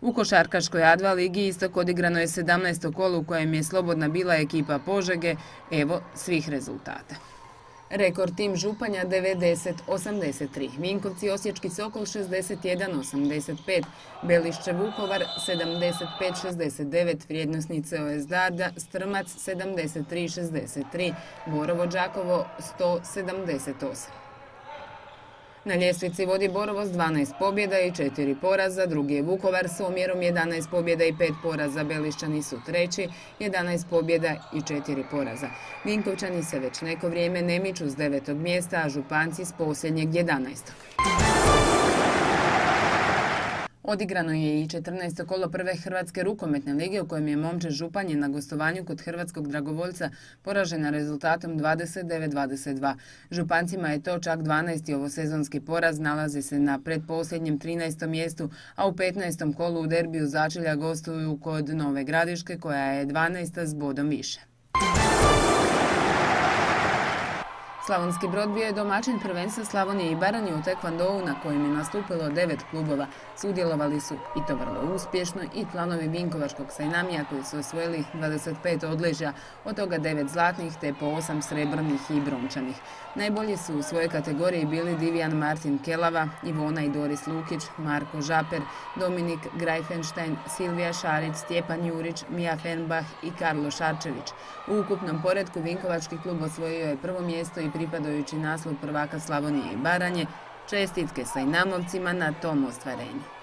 U košarkaškoj A2 ligi istok odigrano je 17. kolo u kojem je slobodna bila ekipa Požege, evo svih rezultata. Rekord tim Županja 90-83, Vinkovci Osječki Sokol 61-85, Belišće Vukovar 75-69, vrijednosnice OSDADA Strmac 73-63, Borovo Đakovo 178. Na ljestvici vodi Borovo s 12 pobjeda i 4 poraza, drugi je Vukovar s omjerom 11 pobjeda i 5 poraza, Belišćani su treći, 11 pobjeda i 4 poraza. Vinkovčani se već neko vrijeme ne miču s devetog mjesta, a Županci s posljednjeg 11. Odigrano je i 14. kolo prve Hrvatske rukometne lige u kojem je momče Županje na gostovanju kod Hrvatskog dragovoljca poražena rezultatom 29-22. Župancima je to čak 12. ovo sezonski poraz, nalazi se na predposljednjem 13. mjestu, a u 15. kolu u derbiju začelja gostuju kod Nove Gradiške koja je 12. s bodom više. Slavonski brod bio je domaćin prvenstva Slavonije i Baranje u Tekvandovu na kojem je nastupilo devet klubova. Sudjelovali su i to vrlo uspješno i planovi Vinkovačkog sajnamija koji su osvojili 25 odležja, od toga devet zlatnih te po osam srebrnih i brončanih. Najbolji su u svojoj kategoriji bili Divijan Martin Kelava, Ivona i Doris Lukić, Marko Žaper, Dominik Grajfenštajn, Silvija Šarić, Stjepan Jurić, Mija Fenbach i Karlo Šarčević. U ukupnom poredku Vinkovački klub osvojio je prvo mjesto i pripadajući naslov prvaka Slavonije i Baranje, čestitke sa i namovcima na tom ostvarenju.